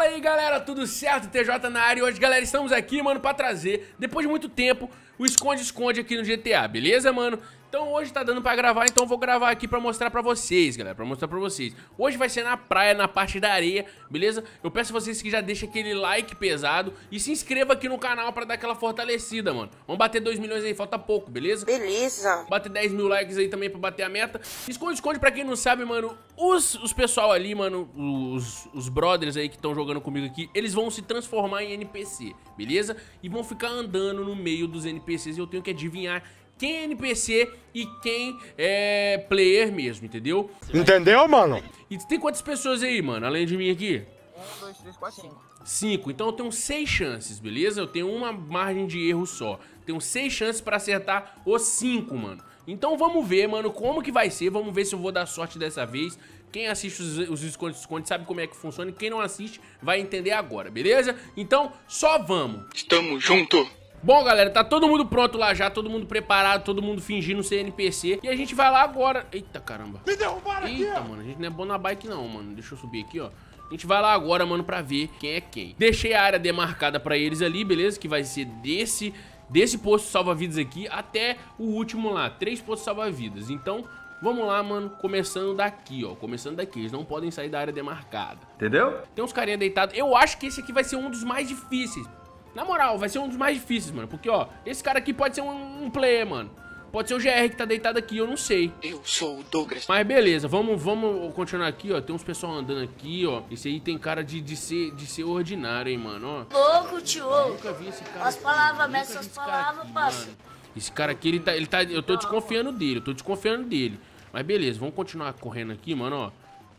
Fala aí galera, tudo certo? TJ na área e hoje galera estamos aqui, mano, pra trazer, depois de muito tempo, o esconde-esconde aqui no GTA, beleza, mano? Então hoje tá dando pra gravar, então eu vou gravar aqui pra mostrar pra vocês, galera, pra mostrar pra vocês. Hoje vai ser na praia, na parte da areia, beleza? Eu peço a vocês que já deixem aquele like pesado e se inscreva aqui no canal pra dar aquela fortalecida, mano. Vamos bater 2 milhões aí, falta pouco, beleza? Beleza. Bater 10 mil likes aí também pra bater a meta. Esconde, esconde, pra quem não sabe, mano, os, os pessoal ali, mano, os, os brothers aí que estão jogando comigo aqui, eles vão se transformar em NPC, beleza? E vão ficar andando no meio dos NPCs e eu tenho que adivinhar quem é NPC e quem é player mesmo, entendeu? Entendeu, mano? E tem quantas pessoas aí, mano, além de mim aqui? Um, dois, três, quatro, cinco. Cinco. Então eu tenho seis chances, beleza? Eu tenho uma margem de erro só. Tenho seis chances pra acertar os cinco, mano. Então vamos ver, mano, como que vai ser. Vamos ver se eu vou dar sorte dessa vez. Quem assiste os, os esconde-esconde sabe como é que funciona. E quem não assiste vai entender agora, beleza? Então só vamos. Estamos junto. Bom, galera, tá todo mundo pronto lá já, todo mundo preparado, todo mundo fingindo ser NPC. E a gente vai lá agora. Eita, caramba. Me derrubaram aqui! Eita, mano, a gente não é bom na bike não, mano. Deixa eu subir aqui, ó. A gente vai lá agora, mano, pra ver quem é quem. Deixei a área demarcada pra eles ali, beleza? Que vai ser desse, desse posto salva-vidas aqui até o último lá. Três postos salva-vidas. Então, vamos lá, mano, começando daqui, ó. Começando daqui. Eles não podem sair da área demarcada. Entendeu? Tem uns carinha deitados. Eu acho que esse aqui vai ser um dos mais difíceis. Na moral, vai ser um dos mais difíceis, mano. Porque, ó, esse cara aqui pode ser um, um player, mano. Pode ser o GR que tá deitado aqui, eu não sei. Eu sou o Douglas. Mas beleza, vamos, vamos continuar aqui, ó. Tem uns pessoal andando aqui, ó. Esse aí tem cara de, de, ser, de ser ordinário, hein, mano, ó. Louco, tio. Nunca vi esse cara As palavras, vi as esse cara palavras, mano. Esse cara aqui, ele tá, ele tá... Eu tô desconfiando dele, eu tô desconfiando dele. Mas beleza, vamos continuar correndo aqui, mano, ó.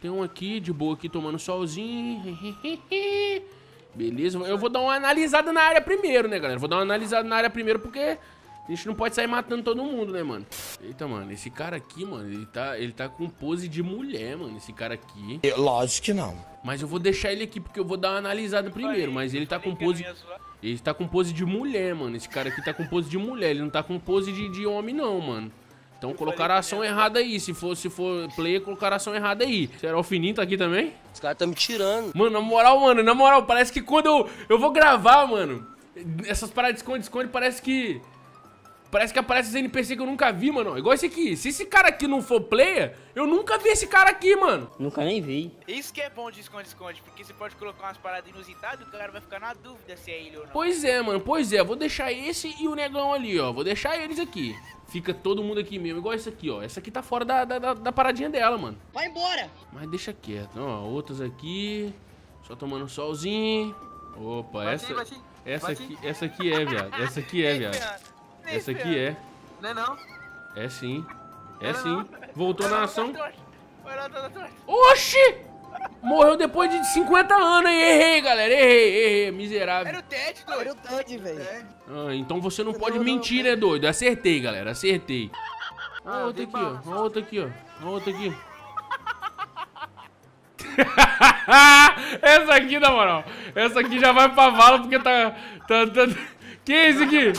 Tem um aqui, de boa aqui, tomando solzinho. Beleza, eu vou dar uma analisada na área primeiro, né, galera? Vou dar uma analisada na área primeiro porque a gente não pode sair matando todo mundo, né, mano? Eita, mano, esse cara aqui, mano, ele tá, ele tá com pose de mulher, mano, esse cara aqui. Lógico que não. Mas eu vou deixar ele aqui porque eu vou dar uma analisada primeiro, mas ele tá com pose... Ele tá com pose de mulher, mano. Esse cara aqui tá com pose de mulher, ele não tá com pose de, de homem, não, mano. Então colocaram a ação errada aí. Se for, se for player, colocaram a ação errada aí. Será o Fininho tá aqui também? Os caras tão me tirando. Mano, na moral, mano, na moral, parece que quando eu, eu vou gravar, mano, essas paradas de esconde-esconde, parece que. Parece que aparece os NPC que eu nunca vi, mano. Igual esse aqui. Se esse cara aqui não for player, eu nunca vi esse cara aqui, mano. Nunca nem vi. Isso que é bom de esconde-esconde, porque você pode colocar umas paradas inusitadas e o cara vai ficar na dúvida se é ele ou não. Pois é, mano, pois é. Vou deixar esse e o negão ali, ó. Vou deixar eles aqui. Fica todo mundo aqui mesmo, igual esse aqui, ó. Essa aqui tá fora da, da, da- da paradinha dela, mano. Vai embora. Mas deixa quieto, ó. Outras aqui. Só tomando solzinho. Opa, essa. Essa aqui, essa aqui é, viado. Essa aqui é, viado. Essa aqui é. Não é não? É sim. É sim. Voltou na ação. Oxi! Morreu depois de 50 anos, hein? Errei, galera. Errei, errei. Era Miserável. o Ted, Era doido. o Ted, velho. Ah, então você não pode mentir, né, doido? Acertei, galera. Acertei. Ó, outra aqui, ó. Ó, outra aqui, ó. Ó, outra aqui. Essa aqui, na moral. Essa aqui já vai pra vala porque tá. tá, tá... Que é esse aqui?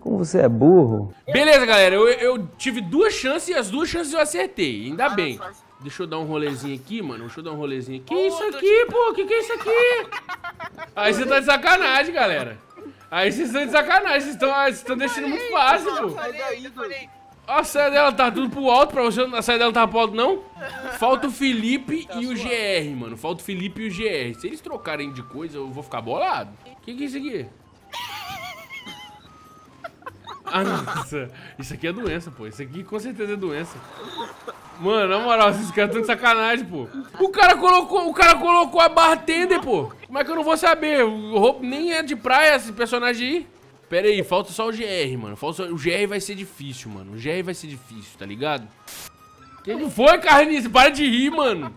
Como você é burro. Beleza, galera. Eu, eu tive duas chances e as duas chances eu acertei. Ainda bem. Deixa eu dar um rolezinho aqui, mano. Deixa eu dar um rolezinho aqui. Que isso aqui, pô? Que que é isso aqui? Aí você tá de sacanagem, galera. Aí vocês estão de sacanagem. Vocês estão vocês estão deixando muito fácil, pô. Falei. A saia dela tá tudo pro alto pra você. A saia dela tá pro alto, não? Falta o Felipe e o GR, mano. Falta o Felipe e o GR. Se eles trocarem de coisa, eu vou ficar bolado. Que que é isso aqui? Ah, nossa. Isso aqui é doença, pô. Isso aqui com certeza é doença. Mano, na moral, esses caras estão de sacanagem, pô. O cara colocou, o cara colocou a bartender, pô. Como é que eu não vou saber? O nem é de praia esse personagem aí. Pera aí, falta só o GR, mano. Falta. O GR vai ser difícil, mano. O GR vai ser difícil, tá ligado? Que que foi, Carnice? Para de rir, mano.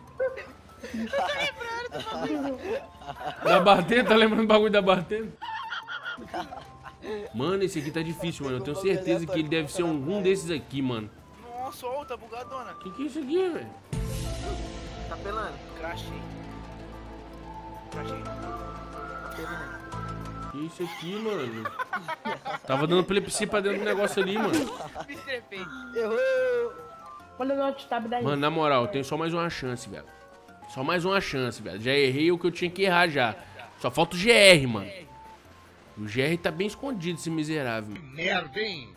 Da bartender, tá lembrando do bagulho da bartender? Mano, esse aqui tá difícil, mano. Eu tenho certeza que ele deve ser algum desses aqui, mano. Nossa, ó, tá bugadona. Que que é isso aqui, velho? Tá pelando. Crachei. Crachei. Que isso aqui, mano? Tava dando epilepsia pra dentro do negócio ali, mano. Me estrepei. Errou. Olha o tab daí. Mano, na moral, eu tenho só mais uma chance, velho. Só mais uma chance, velho. Já errei o que eu tinha que errar já. Só falta o GR, mano. O GR tá bem escondido, esse miserável. Merda, hein?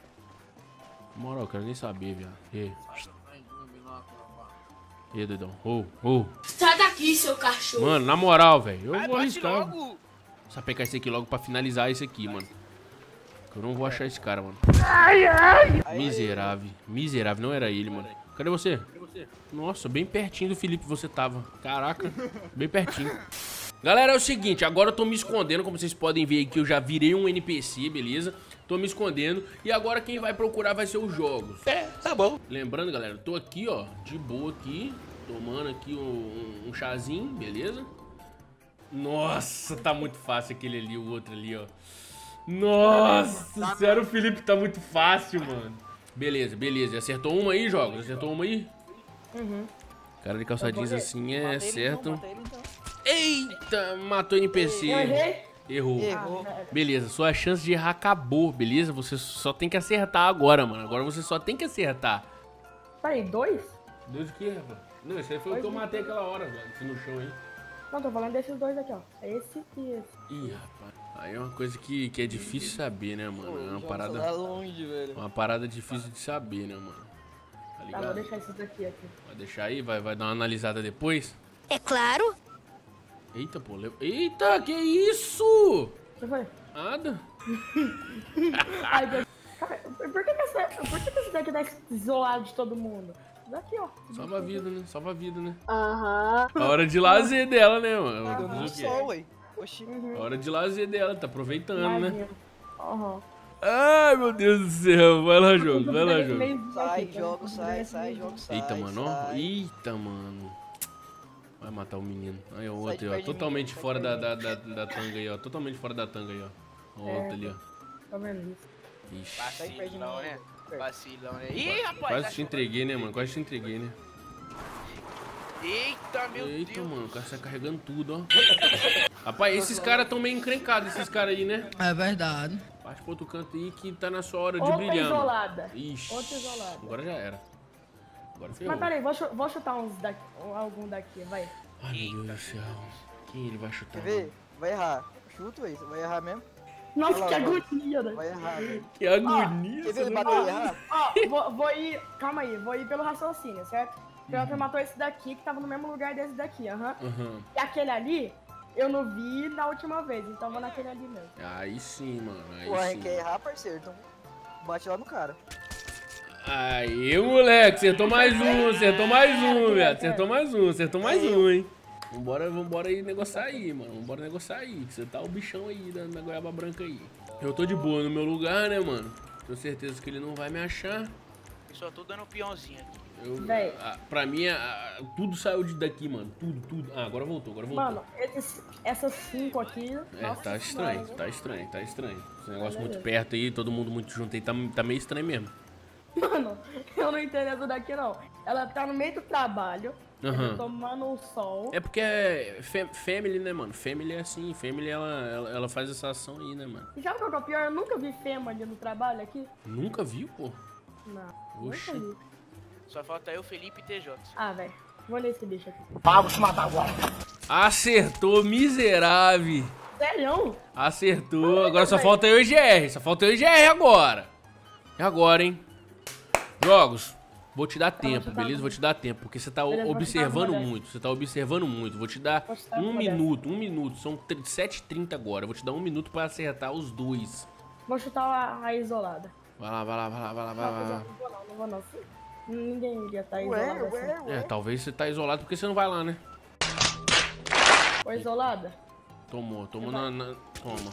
Na moral, eu quero nem saber, viado. E aí? E aí, doidão? Ô, ô. Sai daqui, seu cachorro. Mano, na moral, velho. Eu Vai, vou arriscar. logo. Só pegar esse aqui logo pra finalizar esse aqui, mano. Eu não vou achar esse cara, mano. Miserável. Miserável. Não era ele, mano. Cadê você? Nossa, bem pertinho do Felipe você tava. Caraca, bem pertinho. Galera, é o seguinte, agora eu tô me escondendo, como vocês podem ver aqui, eu já virei um NPC, beleza? Tô me escondendo e agora quem vai procurar vai ser os jogos. É, tá bom. Lembrando, galera, eu tô aqui, ó, de boa aqui, tomando aqui um, um- chazinho, beleza? Nossa, tá muito fácil aquele ali, o outro ali, ó. Nossa, sério, o Felipe tá muito fácil, mano. Beleza, beleza. Acertou uma aí, jogos? Acertou uma aí? Uhum. Cara de calça jeans assim é certo. mata ele, então. Eita, matou NPC. Eu errei? Errou. Errou. Beleza, sua chance de errar acabou, beleza? Você só tem que acertar agora, mano. Agora você só tem que acertar. Peraí, dois? Deus o que, rapaz? Não, esse aí foi o que eu matei aquela hora, velho. Esse no chão aí. Não, tô falando desses dois aqui, ó. Esse e esse. Ih, rapaz. Aí é uma coisa que, que é difícil saber, né, mano? É uma Tá parada, longe, velho. uma parada difícil de saber, né, mano? Tá Tá, vou ligado? deixar esses daqui aqui. Vai deixar aí? Vai, vai dar uma analisada depois? É claro. Eita, pô. leu- Eita, que isso? O que foi? Nada. Ai, Deus. Cara, por que, que, essa, por que, que esse daqui tá isolado de todo mundo? Daqui, ó. Salva a vida, né? Salva a vida, né? Aham. A hora de lazer dela, né, mano? O quê? sol, ué. Oxi. A hora de lazer dela, tá aproveitando, né? Imagina. Aham. Ai, meu Deus do céu. Vai lá, jogo. Vai lá, jogo. Sai, jogo, sai, sai, jogo, sai. Eita, mano, ó. sai. Eita, mano. Vai matar o menino. Aí, o outro aí, ó. mim, Totalmente de fora da, da, da, da tanga aí, ó. Totalmente fora da tanga aí, ó. O É, outro ali, ó. Tá vendo isso? Ixi. Sai perto de mim. Vacilão, né? Vacilão, né? Ih, rapaz. Quase te entreguei, né, mano? Quase te entreguei, né? Eita, meu Eita, Deus. mano, o cara sai carregando tudo, ó. Rapaz, esses caras tão meio encrencados, esses caras aí, né? É verdade. Parte pro outro canto aí que tá na sua hora de Outra brilhar. mano. isolada. Ixi. Outra isolada. Agora já era. Agora ferrou. Mas peraí, vou, vou chutar uns daqui, algum daqui, vai. Ai, meu Deus do céu. Quem ele vai chutar? Quer ver? Vai errar. Chuta, ué. Vai errar mesmo? Nossa, Olha que lá, agonia, né? Vai errar, velho. Que agonia. Quer ver ele essa bater e errar? Ó, vou, vou ir. Calma aí, vou ir pelo raciocínio, certo? O Jonathan matou esse daqui que tava no mesmo lugar desse daqui, aham. Aham. E aquele ali, eu não vi na última vez, então vou naquele ali mesmo. Aí sim, mano. Aí Ué, sim. quer errar, parceiro? Então bate lá no cara. Aí, moleque, acertou mais um, acertou mais um, velho. Acertou mais um, acertou mais um, hein. Vambora, vambora aí negociar aí, mano. Vambora negociar aí. que Você tá o bichão aí da, da goiaba branca aí. Eu tô de boa no meu lugar, né, mano? Tenho certeza que ele não vai me achar. Só tô dando um peãozinho aqui. Eu, a- pra mim, a- a- tudo saiu de daqui, mano. Tudo, tudo. Ah, agora voltou, agora voltou. Mano, esses, essas cinco aqui. É, nossa tá estranho, senhora, tá estranho, tá estranho. Esse negócio muito perto aí, todo mundo muito junto aí, tá, tá meio estranho mesmo. Mano, eu não entendo essa daqui não. Ela tá no meio do trabalho, Aham. tomando o sol. É porque é fa- family, né, mano? Family é assim, family ela, ela, ela faz essa ação aí, né, mano? E sabe qual que é o pior? Eu nunca vi ali no trabalho aqui. Nunca viu, pô? Não, Oxi. nunca vi. Só falta eu, Felipe e TJ. Ah, velho. Vou ler esse bicho aqui. Acertou, miserável. Sério? Acertou. Agora só falta eu e GR. Só falta eu e GR agora. É agora, hein? Jogos. Vou te dar tempo, beleza? Vou te dar tempo, porque você tá observando muito. Você tá observando muito. Vou te dar um minuto, um minuto. São 7h30 agora. Vou te dar um minuto pra acertar os dois. Vou chutar a, a isolada. Vai lá, vai lá, vai lá, vai lá, vai lá. Não vou não, não vou não. Ninguém iria estar Ué, isolado ué, assim. É, ué. talvez você tá isolado porque você não vai lá, né? Ô, isolada? Tomou, tomou na, na- Toma.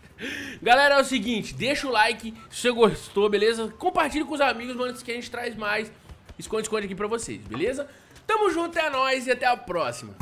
Galera, é o seguinte, deixa o like se você gostou, beleza? Compartilhe com os amigos, mano, que a gente traz mais esconde-esconde aqui pra vocês, beleza? Tamo junto, é nóis e até a próxima.